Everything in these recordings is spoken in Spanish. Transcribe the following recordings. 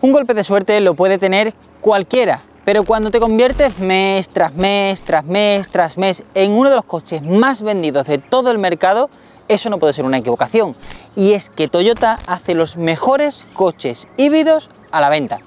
Un golpe de suerte lo puede tener cualquiera, pero cuando te conviertes mes tras mes, tras mes, tras mes en uno de los coches más vendidos de todo el mercado, eso no puede ser una equivocación. Y es que Toyota hace los mejores coches híbridos a la venta.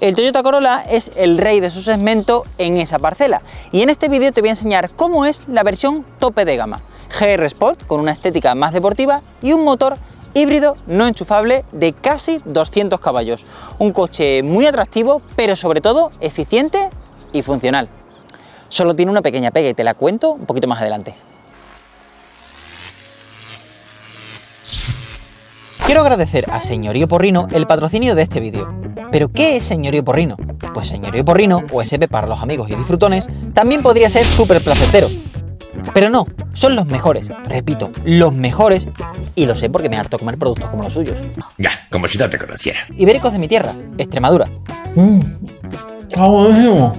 El Toyota Corolla es el rey de su segmento en esa parcela. Y en este vídeo te voy a enseñar cómo es la versión tope de gama. GR Sport con una estética más deportiva y un motor híbrido no enchufable de casi 200 caballos. Un coche muy atractivo, pero sobre todo eficiente y funcional. Solo tiene una pequeña pega y te la cuento un poquito más adelante. Quiero agradecer a Señorío Porrino el patrocinio de este vídeo. ¿Pero qué es Señorío Porrino? Pues Señorío Porrino, o SP para los amigos y disfrutones, también podría ser súper placentero. Pero no, son los mejores, repito, los mejores, y lo sé porque me harto comer productos como los suyos. Ya, como si no te conociera. Ibéricos de mi tierra, Extremadura. Mmm, está buenísimo.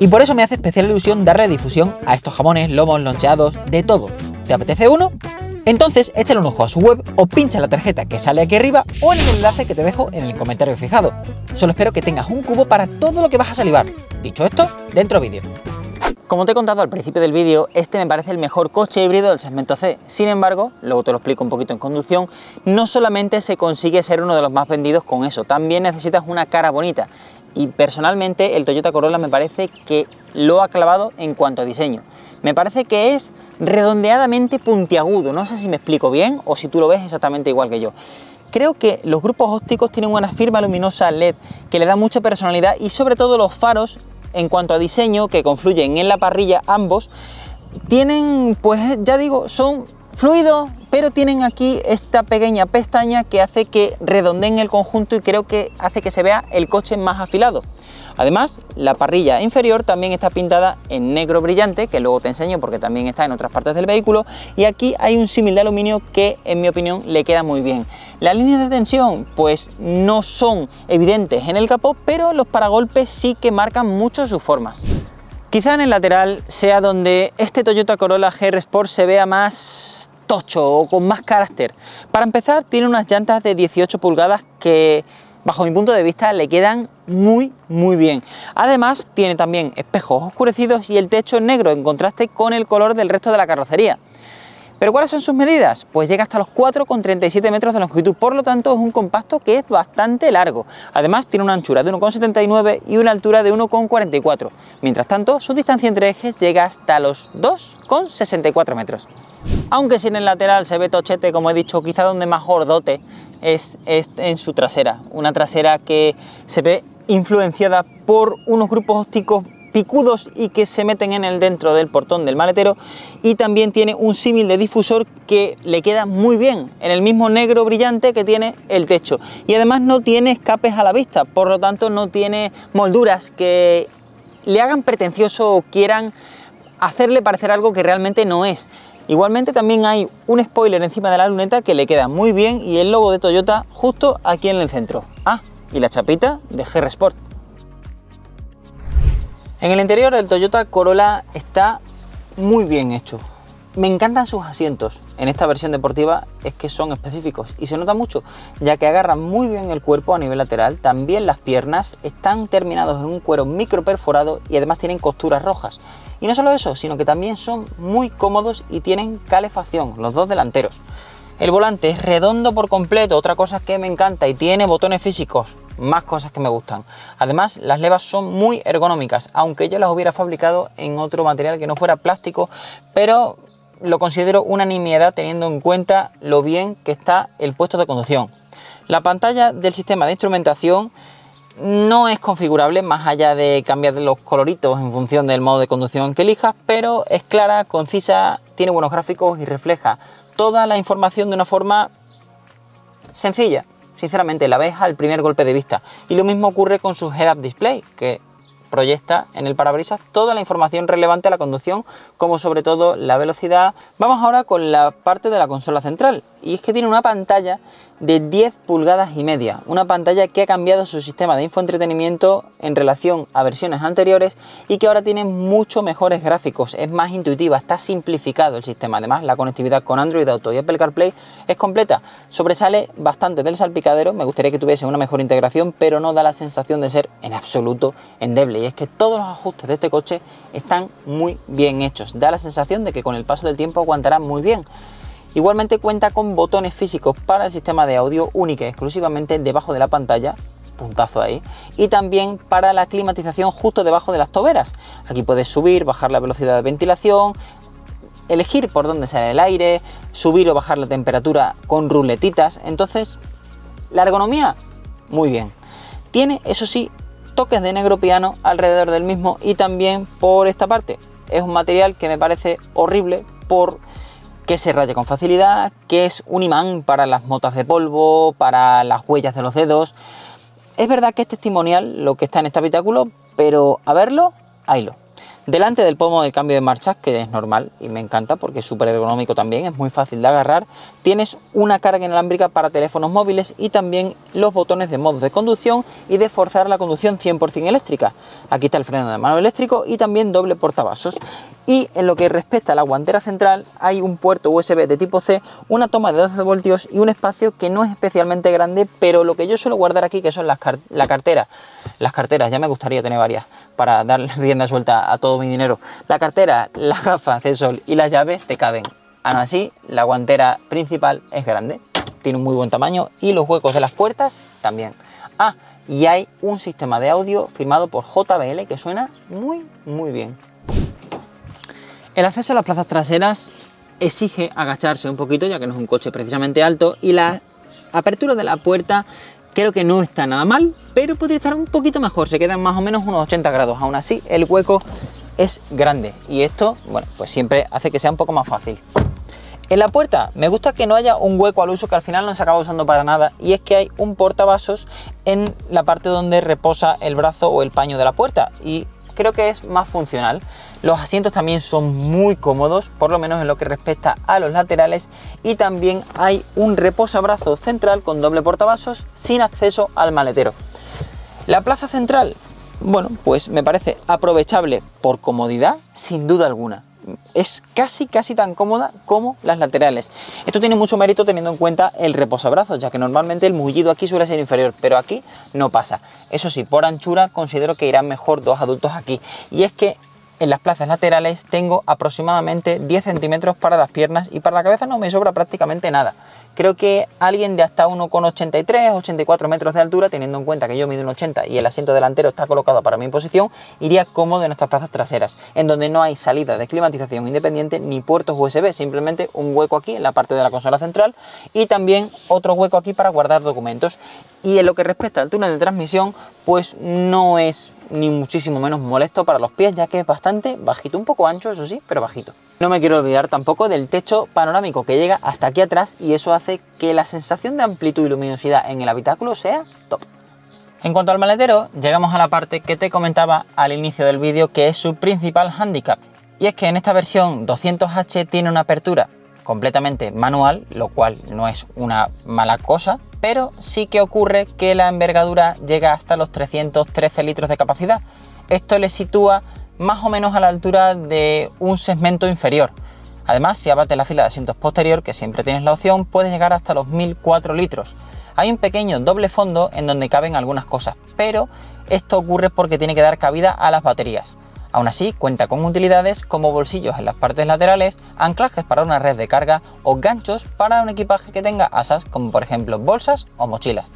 Y por eso me hace especial ilusión darle difusión a estos jamones, lomos, loncheados, de todo. ¿Te apetece uno? Entonces échale un ojo a su web o pincha la tarjeta que sale aquí arriba o en el enlace que te dejo en el comentario fijado. Solo espero que tengas un cubo para todo lo que vas a salivar. Dicho esto, dentro vídeo. Como te he contado al principio del vídeo, este me parece el mejor coche híbrido del segmento C. Sin embargo, luego te lo explico un poquito en conducción, no solamente se consigue ser uno de los más vendidos con eso, también necesitas una cara bonita. Y personalmente el Toyota Corolla me parece que lo ha clavado en cuanto a diseño. Me parece que es redondeadamente puntiagudo, no sé si me explico bien o si tú lo ves exactamente igual que yo. Creo que los grupos ópticos tienen una firma luminosa LED que le da mucha personalidad y sobre todo los faros en cuanto a diseño que confluyen en la parrilla ambos tienen pues ya digo son fluidos pero tienen aquí esta pequeña pestaña que hace que redondeen el conjunto y creo que hace que se vea el coche más afilado Además, la parrilla inferior también está pintada en negro brillante, que luego te enseño porque también está en otras partes del vehículo, y aquí hay un símil de aluminio que en mi opinión le queda muy bien. Las líneas de tensión pues no son evidentes en el capó, pero los paragolpes sí que marcan mucho sus formas. Quizá en el lateral sea donde este Toyota Corolla GR Sport se vea más tocho o con más carácter. Para empezar, tiene unas llantas de 18 pulgadas que bajo mi punto de vista le quedan muy muy bien. Además tiene también espejos oscurecidos y el techo negro en contraste con el color del resto de la carrocería. ¿Pero cuáles son sus medidas? Pues llega hasta los 4,37 metros de longitud, por lo tanto es un compacto que es bastante largo. Además tiene una anchura de 1,79 y una altura de 1,44. Mientras tanto, su distancia entre ejes llega hasta los 2,64 metros. Aunque si en el lateral se ve tochete, como he dicho, quizá donde más gordote es, en su trasera. Una trasera que se ve influenciada por unos grupos ópticos picudos y que se meten en el dentro del portón del maletero. Y también tiene un símil de difusor que le queda muy bien en el mismo negro brillante que tiene el techo. Y además no tiene escapes a la vista por lo tanto no tiene molduras que le hagan pretencioso o quieran hacerle parecer algo que realmente no es Igualmente también hay un spoiler encima de la luneta que le queda muy bien y el logo de Toyota justo aquí en el centro. Ah, y la chapita de GR Sport. En el interior del Toyota Corolla está muy bien hecho. Me encantan sus asientos. En esta versión deportiva es que son específicos y se nota mucho, ya que agarran muy bien el cuerpo a nivel lateral. También las piernas están terminados en un cuero micro perforado y además tienen costuras rojas. Y no solo eso, sino que también son muy cómodos y tienen calefacción, los dos delanteros. El volante es redondo por completo, otra cosa que me encanta, y tiene botones físicos, más cosas que me gustan. Además, las levas son muy ergonómicas, aunque yo las hubiera fabricado en otro material que no fuera plástico, pero lo considero una nimiedad teniendo en cuenta lo bien que está el puesto de conducción. La pantalla del sistema de instrumentación no es configurable más allá de cambiar los coloritos en función del modo de conducción que elijas, pero es clara, concisa, tiene buenos gráficos y refleja toda la información de una forma sencilla. Sinceramente, la ves al primer golpe de vista. Y lo mismo ocurre con su head-up display, que proyecta en el parabrisas toda la información relevante a la conducción, como sobre todo la velocidad. Vamos ahora con la parte de la consola central. Y es que tiene una pantalla de 10 pulgadas y media, una pantalla que ha cambiado su sistema de infoentretenimiento en relación a versiones anteriores y que ahora tiene mucho mejores gráficos, es más intuitiva, está simplificado el sistema, además la conectividad con Android Auto y Apple CarPlay es completa, sobresale bastante del salpicadero, me gustaría que tuviese una mejor integración, pero no da la sensación de ser en absoluto endeble. Y es que todos los ajustes de este coche están muy bien hechos, da la sensación de que con el paso del tiempo aguantará muy bien. Igualmente cuenta con botones físicos para el sistema de audio única y exclusivamente debajo de la pantalla, puntazo ahí, y también para la climatización justo debajo de las toberas. Aquí puedes subir, bajar la velocidad de ventilación, elegir por dónde sale el aire, subir o bajar la temperatura con ruletitas. Entonces, la ergonomía, muy bien. Tiene, eso sí, toques de negro piano alrededor del mismo y también por esta parte. Es un material que me parece horrible por que se raya con facilidad, que es un imán para las motas de polvo, para las huellas de los dedos. Es verdad que es testimonial lo que está en este habitáculo, pero a verlo, haylo. Delante del pomo de cambio de marchas, que es normal y me encanta porque es súper ergonómico también, es muy fácil de agarrar, tienes una carga inalámbrica para teléfonos móviles y también los botones de modo de conducción y de forzar la conducción 100% eléctrica. Aquí está el freno de mano eléctrico y también doble portavasos. Y en lo que respecta a la guantera central, hay un puerto USB de tipo C, una toma de 12 voltios y un espacio que no es especialmente grande, pero lo que yo suelo guardar aquí, que son las la cartera, las carteras, ya me gustaría tener varias para darle rienda suelta a todo mi dinero. La cartera, las gafas de sol y las llaves te caben. Aún así, la guantera principal es grande, tiene un muy buen tamaño y los huecos de las puertas también. Ah, y hay un sistema de audio firmado por JBL que suena muy, muy bien. El acceso a las plazas traseras exige agacharse un poquito, ya que no es un coche precisamente alto, y la apertura de la puerta creo que no está nada mal, pero podría estar un poquito mejor, se quedan más o menos unos 80 grados, aún así el hueco es grande. Y esto, bueno, pues siempre hace que sea un poco más fácil. En la puerta me gusta que no haya un hueco al uso que al final no se acaba usando para nada. Y es que hay un portavasos en la parte donde reposa el brazo o el paño de la puerta. Y creo que es más funcional. Los asientos también son muy cómodos, por lo menos en lo que respecta a los laterales y también hay un reposabrazo central con doble portavasos sin acceso al maletero. La plaza central, bueno, pues me parece aprovechable por comodidad, sin duda alguna. Es casi, casi tan cómoda como las laterales. Esto tiene mucho mérito teniendo en cuenta el reposabrazos, ya que normalmente el mullido aquí suele ser inferior, pero aquí no pasa. Eso sí, por anchura considero que irán mejor dos adultos aquí. Y es que en las plazas laterales tengo aproximadamente 10 centímetros para las piernas y para la cabeza no me sobra prácticamente nada. Creo que alguien de hasta 1,83, 84 metros de altura, teniendo en cuenta que yo mido un 80 y el asiento delantero está colocado para mi posición, iría cómodo en estas plazas traseras, en donde no hay salida de climatización independiente ni puertos USB, simplemente un hueco aquí en la parte de la consola central y también otro hueco aquí para guardar documentos. Y en lo que respecta al túnel de transmisión, pues no es ni muchísimo menos molesto para los pies, ya que es bastante bajito, un poco ancho, eso sí, pero bajito. No me quiero olvidar tampoco del techo panorámico que llega hasta aquí atrás y eso hace que la sensación de amplitud y luminosidad en el habitáculo sea top. En cuanto al maletero, llegamos a la parte que te comentaba al inicio del vídeo que es su principal handicap. Y es que en esta versión 200H tiene una apertura completamente manual, lo cual no es una mala cosa, pero sí que ocurre que la envergadura llega hasta los 313 litros de capacidad. Esto le sitúa más o menos a la altura de un segmento inferior. Además, si abates la fila de asientos posterior, que siempre tienes la opción, puedes llegar hasta los 1004 litros. Hay un pequeño doble fondo en donde caben algunas cosas, pero esto ocurre porque tiene que dar cabida a las baterías. Aún así, cuenta con utilidades como bolsillos en las partes laterales, anclajes para una red de carga o ganchos para un equipaje que tenga asas como por ejemplo bolsas o mochilas.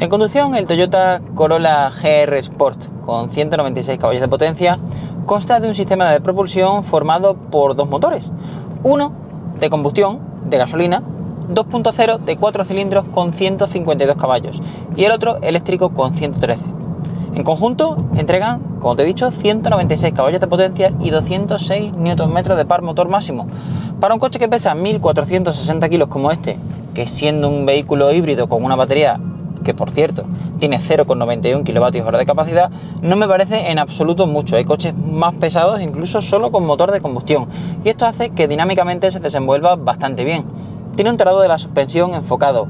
En conducción, el Toyota Corolla GR Sport con 196 caballos de potencia consta de un sistema de propulsión formado por dos motores. Uno de combustión, de gasolina, 2.0 de 4 cilindros con 152 caballos y el otro eléctrico con 113. En conjunto entregan, como te he dicho, 196 caballos de potencia y 206 Nm de par motor máximo. Para un coche que pesa 1460 kilos como este, que siendo un vehículo híbrido con una batería que por cierto tiene 0,91 kWh de capacidad, no me parece en absoluto mucho. Hay coches más pesados incluso solo con motor de combustión y esto hace que dinámicamente se desenvuelva bastante bien. tiene un traslado de la suspensión enfocado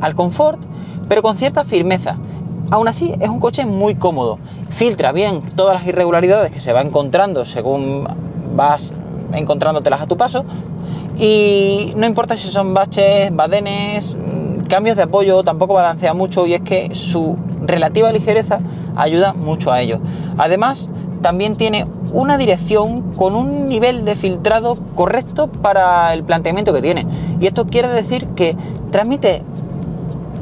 al confort, pero con cierta firmeza. Aún así, es un coche muy cómodo. Filtra bien todas las irregularidades que se va encontrando según vas encontrándotelas a tu paso. Y no importa si son baches, badenes, mm, cambios de apoyo, tampoco balancea mucho y es que su relativa ligereza ayuda mucho a ello. Además, también tiene una dirección con un nivel de filtrado correcto para el planteamiento que tiene. Y esto quiere decir que transmite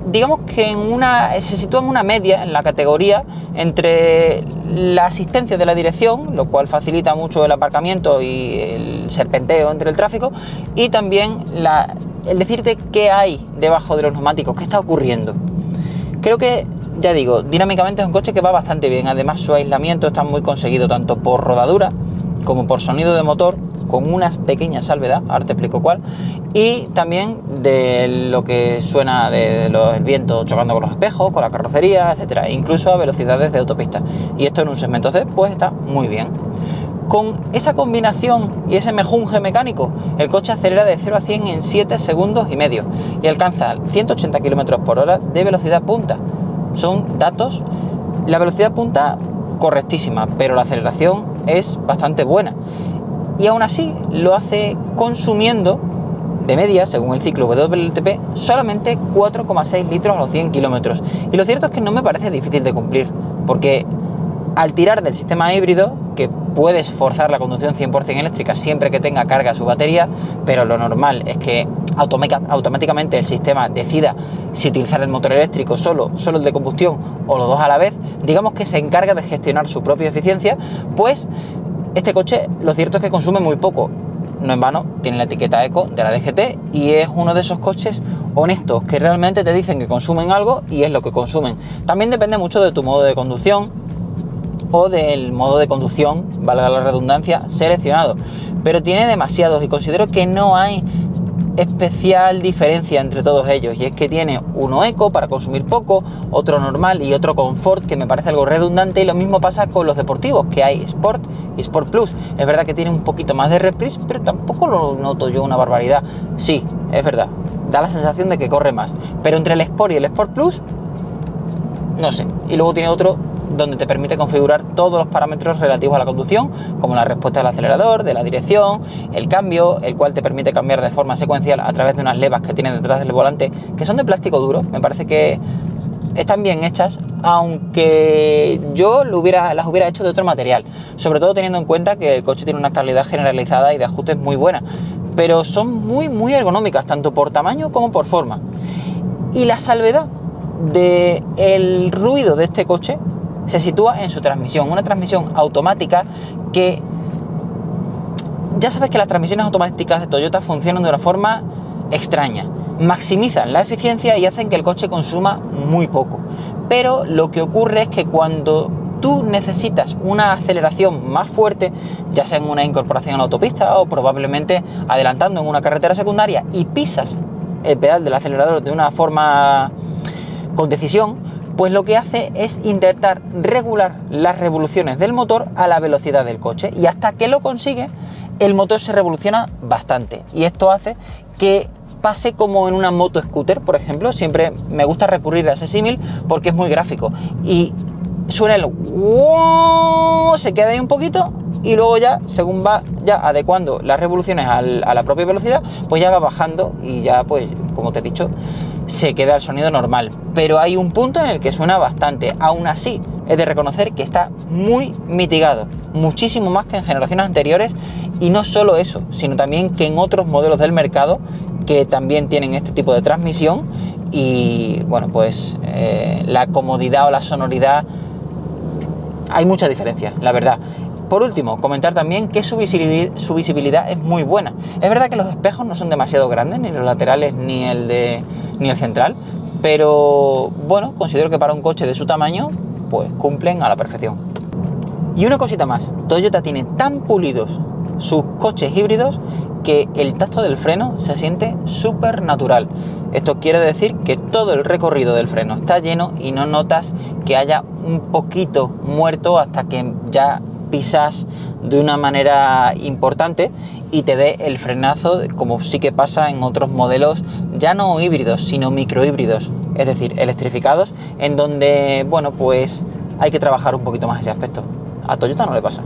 digamos que en una, se sitúa en una media en la categoría entre la asistencia de la dirección, lo cual facilita mucho el aparcamiento y el serpenteo entre el tráfico, y también el decirte qué hay debajo de los neumáticos, qué está ocurriendo. Creo que, ya digo, dinámicamente es un coche que va bastante bien, además su aislamiento está muy conseguido tanto por rodadura como por sonido de motor con una pequeña salvedad, ahora te explico cuál, y también de lo que suena del de viento chocando con los espejos, con la carrocería, etcétera, incluso a velocidades de autopista. Y esto en un segmento C, pues está muy bien. Con esa combinación y ese mejunje mecánico, el coche acelera de 0 a 100 en 7 segundos y medio y alcanza 180 km por hora de velocidad punta. Son datos, la velocidad punta correctísima, pero la aceleración es bastante buena y aún así lo hace consumiendo de media, según el ciclo WLTP, solamente 4,6 litros a los 100 kilómetros. Y lo cierto es que no me parece difícil de cumplir, porque al tirar del sistema híbrido, que puedes forzar la conducción 100% eléctrica siempre que tenga carga su batería, pero lo normal es que automáticamente el sistema decida si utilizar el motor eléctrico solo, solo el de combustión o los dos a la vez, digamos que se encarga de gestionar su propia eficiencia, pues este coche lo cierto es que consume muy poco. No en vano, tiene la etiqueta Eco de la DGT y es uno de esos coches honestos que realmente te dicen que consumen algo y es lo que consumen. También depende mucho de tu modo de conducción o del modo de conducción, valga la redundancia, seleccionado. Pero tiene demasiados y considero que no hay especial diferencia entre todos ellos y es que tiene uno eco para consumir poco, otro normal y otro confort que me parece algo redundante y lo mismo pasa con los deportivos que hay Sport y Sport Plus. Es verdad que tiene un poquito más de reprise, pero tampoco lo noto yo una barbaridad. Sí, es verdad, da la sensación de que corre más, pero entre el Sport y el Sport Plus, no sé. Y luego tiene otro donde te permite configurar todos los parámetros relativos a la conducción, como la respuesta del acelerador, de la dirección, el cambio, el cual te permite cambiar de forma secuencial a través de unas levas que tiene detrás del volante, que son de plástico duro. Me parece que están bien hechas, aunque yo lo hubiera, las hubiera hecho de otro material, sobre todo teniendo en cuenta que el coche tiene una calidad generalizada y de ajustes muy buena, pero son muy, muy ergonómicas, tanto por tamaño como por forma. Y la salvedad del el ruido de este coche se sitúa en su transmisión, una transmisión automática que ya sabes que las transmisiones automáticas de Toyota funcionan de una forma extraña, maximizan la eficiencia y hacen que el coche consuma muy poco. Pero lo que ocurre es que cuando tú necesitas una aceleración más fuerte, ya sea en una incorporación en la autopista o probablemente adelantando en una carretera secundaria y pisas el pedal del acelerador de una forma con decisión, pues lo que hace es intentar regular las revoluciones del motor a la velocidad del coche. Y hasta que lo consigue el motor se revoluciona bastante. Y esto hace que pase como en una moto scooter, por ejemplo, siempre me gusta recurrir a ese símil porque es muy gráfico. Y suena el se queda ahí un poquito y luego ya, según va ya adecuando las revoluciones a la propia velocidad, pues ya va bajando y ya pues, como te he dicho, se queda el sonido normal. Pero hay un punto en el que suena bastante. Aún así, he de reconocer que está muy mitigado, muchísimo más que en generaciones anteriores. Y no solo eso, sino también que en otros modelos del mercado que también tienen este tipo de transmisión. Y bueno, pues eh, la comodidad o la sonoridad hay mucha diferencia, la verdad. Por último, comentar también que su visibilidad, es muy buena. Es verdad que los espejos no son demasiado grandes, ni los laterales ni el, de, ni el central, pero bueno, considero que para un coche de su tamaño, pues cumplen a la perfección. Y una cosita más, Toyota tiene tan pulidos sus coches híbridos que el tacto del freno se siente súper natural. Esto quiere decir que todo el recorrido del freno está lleno y no notas que haya un poquito muerto hasta que ya pisas de una manera importante y te dé el frenazo como sí que pasa en otros modelos ya no híbridos, sino microhíbridos, es decir, electrificados, en donde, bueno, pues hay que trabajar un poquito más ese aspecto. A Toyota no le pasa.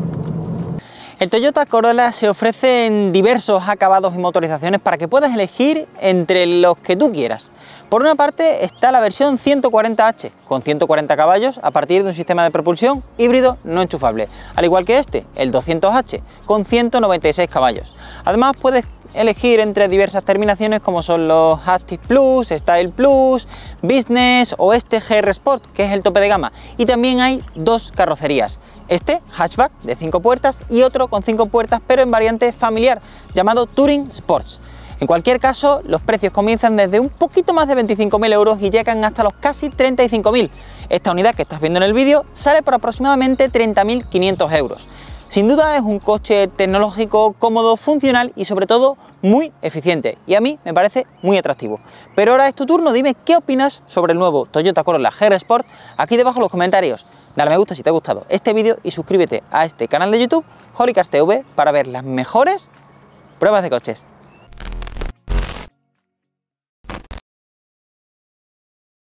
El Toyota Corolla se ofrece en diversos acabados y motorizaciones para que puedas elegir entre los que tú quieras. Por una parte está la versión 140H con 140 caballos a partir de un sistema de propulsión híbrido no enchufable, al igual que este, el 200H, con 196 caballos. Además puedes elegir entre diversas terminaciones como son los Active Plus, Style Plus, Business o este GR Sport, que es el tope de gama. Y también hay dos carrocerías, este hatchback de 5 puertas y otro con 5 puertas pero en variante familiar llamado Touring Sports. En cualquier caso, los precios comienzan desde un poquito más de 25.000 euros y llegan hasta los casi 35.000. Esta unidad que estás viendo en el vídeo sale por aproximadamente 30.500 euros. Sin duda es un coche tecnológico, cómodo, funcional y sobre todo muy eficiente y a mí me parece muy atractivo. Pero ahora es tu turno, dime qué opinas sobre el nuevo Toyota Corolla GR Sport aquí debajo en los comentarios. Dale me gusta si te ha gustado este vídeo y suscríbete a este canal de YouTube, Holycast TV, para ver las mejores pruebas de coches.